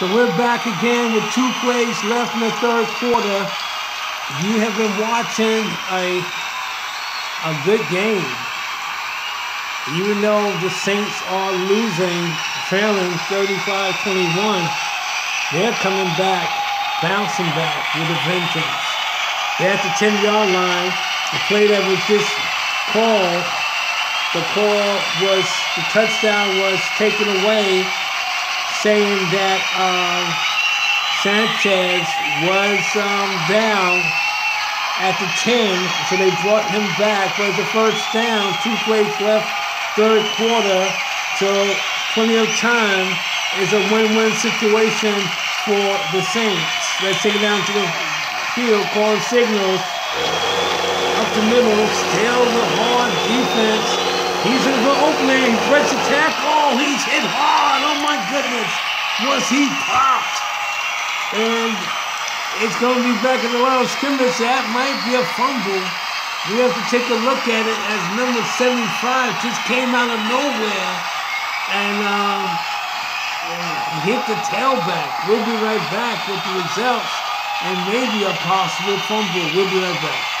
So we're back again with two plays left in the third quarter. You have been watching a a good game. Even though the Saints are losing, trailing 35-21, they're coming back, bouncing back with a vengeance. They're at the 10-yard line. The play that was just called, the call was, the touchdown was taken away saying that um, Sanchez was um, down at the 10, so they brought him back. It's a first down, two plays left, third quarter, so plenty of time. It's a win-win situation for the Saints. Let's take it down to the field, calling signals. Up the middle, still the hard defense. He's in the opening, breaks the tackle, he's hit hard, goodness, was he popped? And it's going to be back in the of scrimmage, that might be a fumble. We have to take a look at it as number 75 just came out of nowhere and um, hit the tailback. We'll be right back with the results and maybe a possible fumble. We'll be right back.